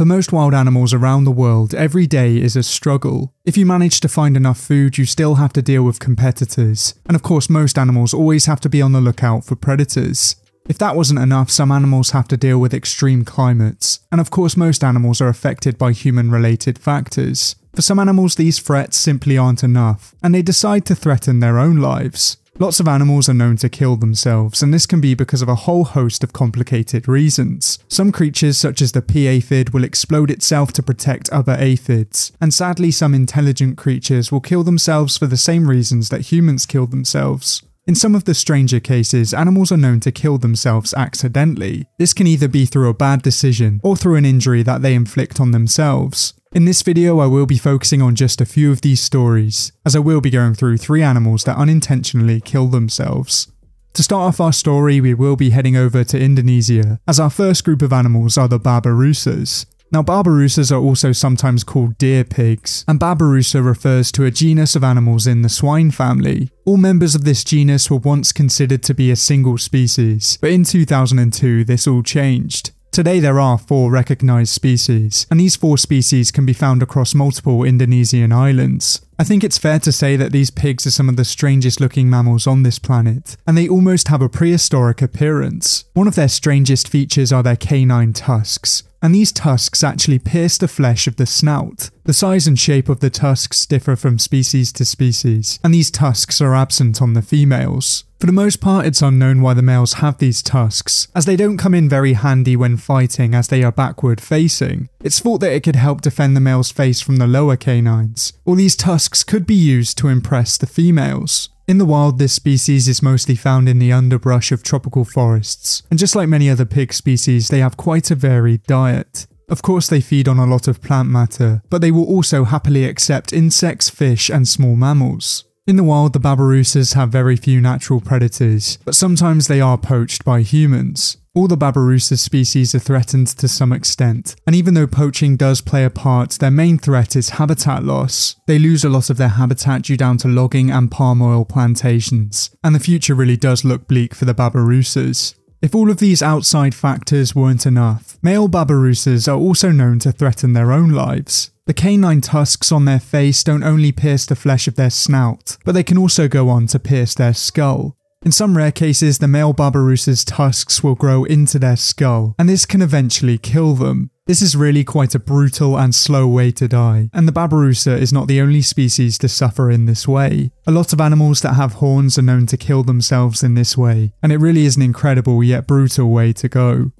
For most wild animals around the world, every day is a struggle. If you manage to find enough food, you still have to deal with competitors. And of course, most animals always have to be on the lookout for predators. If that wasn't enough, some animals have to deal with extreme climates. And of course, most animals are affected by human related factors. For some animals, these threats simply aren't enough, and they decide to threaten their own lives. Lots of animals are known to kill themselves, and this can be because of a whole host of complicated reasons. Some creatures, such as the pea aphid, will explode itself to protect other aphids, and sadly, some intelligent creatures will kill themselves for the same reasons that humans kill themselves. In some of the stranger cases, animals are known to kill themselves accidentally. This can either be through a bad decision or through an injury that they inflict on themselves. In this video I will be focusing on just a few of these stories, as I will be going through three animals that unintentionally kill themselves. To start off our story, we will be heading over to Indonesia, as our first group of animals are the Babirusas. Now Babirusas are also sometimes called deer pigs, and Babirusa refers to a genus of animals in the swine family. All members of this genus were once considered to be a single species, but in 2002 this all changed. Today there are four recognised species, and these four species can be found across multiple Indonesian islands. I think it's fair to say that these pigs are some of the strangest looking mammals on this planet, and they almost have a prehistoric appearance. One of their strangest features are their canine tusks, and these tusks actually pierce the flesh of the snout. The size and shape of the tusks differ from species to species, and these tusks are absent on the females. For the most part, it's unknown why the males have these tusks, as they don't come in very handy when fighting as they are backward facing. It's thought that it could help defend the male's face from the lower canines, or these tusks could be used to impress the females. In the wild, this species is mostly found in the underbrush of tropical forests, and just like many other pig species, they have quite a varied diet. Of course, they feed on a lot of plant matter, but they will also happily accept insects, fish, and small mammals. In the wild, the Babirusas have very few natural predators, but sometimes they are poached by humans. All the Babirusa species are threatened to some extent, and even though poaching does play a part, their main threat is habitat loss. They lose a lot of their habitat due down to logging and palm oil plantations, and the future really does look bleak for the Babirusas. If all of these outside factors weren't enough, male Babirusas are also known to threaten their own lives. The canine tusks on their face don't only pierce the flesh of their snout, but they can also go on to pierce their skull. In some rare cases, the male Babirusas' tusks will grow into their skull, and this can eventually kill them. This is really quite a brutal and slow way to die, and the Babirusa is not the only species to suffer in this way. A lot of animals that have horns are known to kill themselves in this way, and it really is an incredible yet brutal way to go.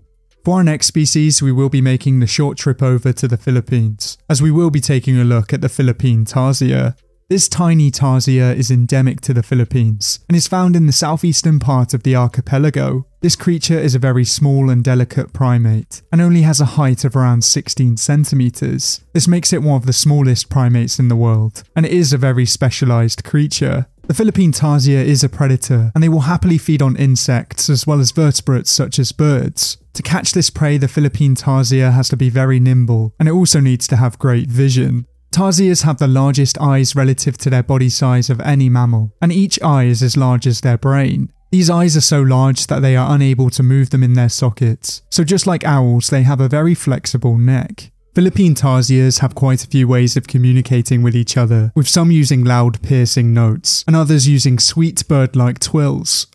For our next species, we will be making the short trip over to the Philippines, as we will be taking a look at the Philippine tarsier. This tiny tarsier is endemic to the Philippines and is found in the southeastern part of the archipelago. This creature is a very small and delicate primate and only has a height of around 16 centimeters. This makes it one of the smallest primates in the world, and it is a very specialized creature. The Philippine tarsier is a predator, and they will happily feed on insects as well as vertebrates such as birds. To catch this prey, the Philippine tarsier has to be very nimble, and it also needs to have great vision. Tarsiers have the largest eyes relative to their body size of any mammal, and each eye is as large as their brain. These eyes are so large that they are unable to move them in their sockets, so just like owls, they have a very flexible neck. Philippine tarsiers have quite a few ways of communicating with each other, with some using loud piercing notes, and others using sweet bird-like twills.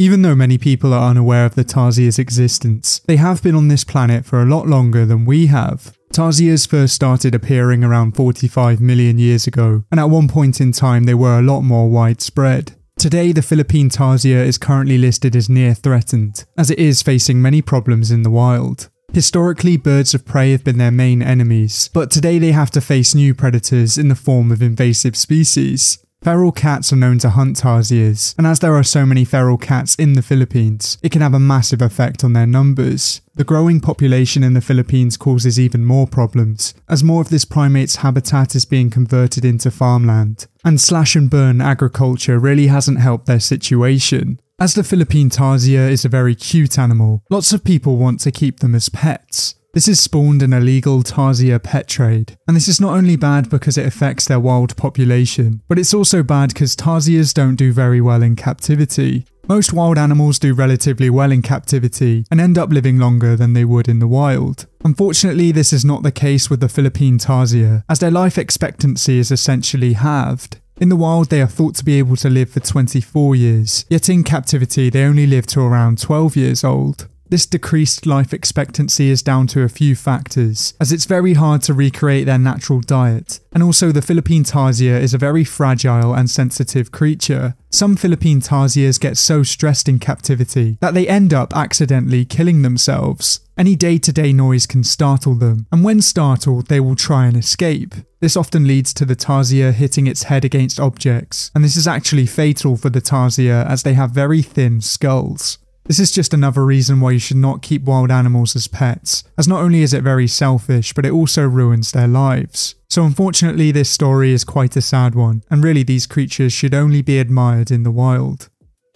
Even though many people are unaware of the Tarsier's existence, they have been on this planet for a lot longer than we have. Tarsiers first started appearing around 45 million years ago, and at one point in time they were a lot more widespread. Today, the Philippine tarsier is currently listed as near threatened, as it is facing many problems in the wild. Historically, birds of prey have been their main enemies, but today they have to face new predators in the form of invasive species. Feral cats are known to hunt tarsiers, and as there are so many feral cats in the Philippines, it can have a massive effect on their numbers. The growing population in the Philippines causes even more problems, as more of this primate's habitat is being converted into farmland, and slash and burn agriculture really hasn't helped their situation. As the Philippine tarsier is a very cute animal, lots of people want to keep them as pets. This has spawned an illegal Tarsier pet trade, and this is not only bad because it affects their wild population, but it's also bad because Tarsiers don't do very well in captivity. Most wild animals do relatively well in captivity and end up living longer than they would in the wild. Unfortunately, this is not the case with the Philippine Tarsier, as their life expectancy is essentially halved. In the wild, they are thought to be able to live for 24 years, yet in captivity, they only live to around 12 years old. This decreased life expectancy is down to a few factors, as it's very hard to recreate their natural diet, and also the Philippine tarsier is a very fragile and sensitive creature. Some Philippine tarsiers get so stressed in captivity that they end up accidentally killing themselves. Any day to day noise can startle them, and when startled, they will try and escape. This often leads to the tarsier hitting its head against objects, and this is actually fatal for the tarsier as they have very thin skulls. This is just another reason why you should not keep wild animals as pets, as not only is it very selfish, but it also ruins their lives. So unfortunately this story is quite a sad one, and really these creatures should only be admired in the wild.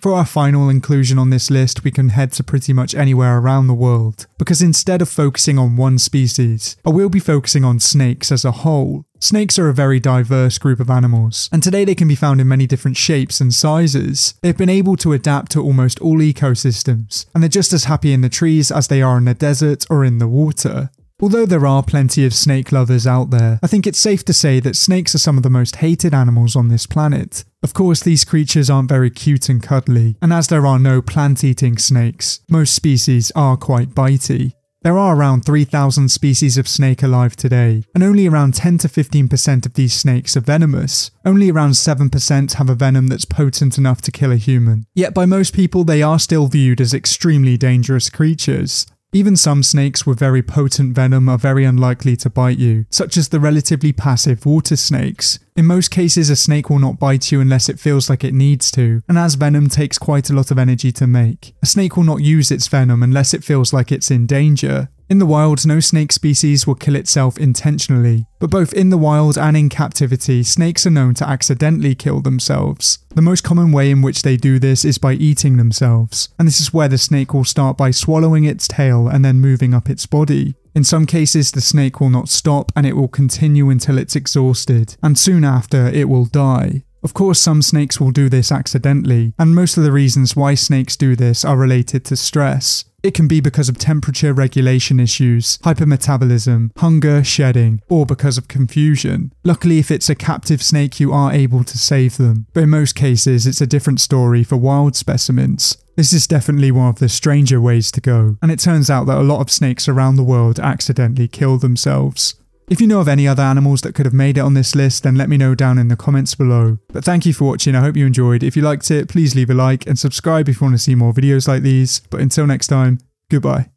For our final inclusion on this list, we can head to pretty much anywhere around the world, because instead of focusing on one species, I will be focusing on snakes as a whole. Snakes are a very diverse group of animals, and today they can be found in many different shapes and sizes. They've been able to adapt to almost all ecosystems, and they're just as happy in the trees as they are in the desert or in the water. Although there are plenty of snake lovers out there, I think it's safe to say that snakes are some of the most hated animals on this planet. Of course, these creatures aren't very cute and cuddly, and as there are no plant eating snakes, most species are quite bitey. There are around 3,000 species of snake alive today, and only around 10 to 15% of these snakes are venomous. Only around 7% have a venom that's potent enough to kill a human. Yet by most people, they are still viewed as extremely dangerous creatures. Even some snakes with very potent venom are very unlikely to bite you, such as the relatively passive water snakes. In most cases, a snake will not bite you unless it feels like it needs to, and as venom takes quite a lot of energy to make. A snake will not use its venom unless it feels like it's in danger. In the wild, no snake species will kill itself intentionally, but both in the wild and in captivity, snakes are known to accidentally kill themselves. The most common way in which they do this is by eating themselves, and this is where the snake will start by swallowing its tail and then moving up its body. In some cases, the snake will not stop and it will continue until it's exhausted, and soon after, it will die. Of course, some snakes will do this accidentally, and most of the reasons why snakes do this are related to stress. It can be because of temperature regulation issues, hypermetabolism, hunger, shedding, or because of confusion. Luckily, if it's a captive snake, you are able to save them, but in most cases, it's a different story for wild specimens. This is definitely one of the stranger ways to go, and it turns out that a lot of snakes around the world accidentally kill themselves. If you know of any other animals that could have made it on this list, then let me know down in the comments below. But thank you for watching, I hope you enjoyed. If you liked it, please leave a like and subscribe if you want to see more videos like these. But until next time, goodbye.